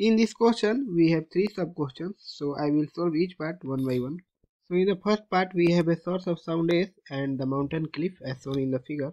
In this question, we have three sub-questions, so I will solve each part one by one. So in the first part, we have a source of sound S and the mountain cliff as shown in the figure.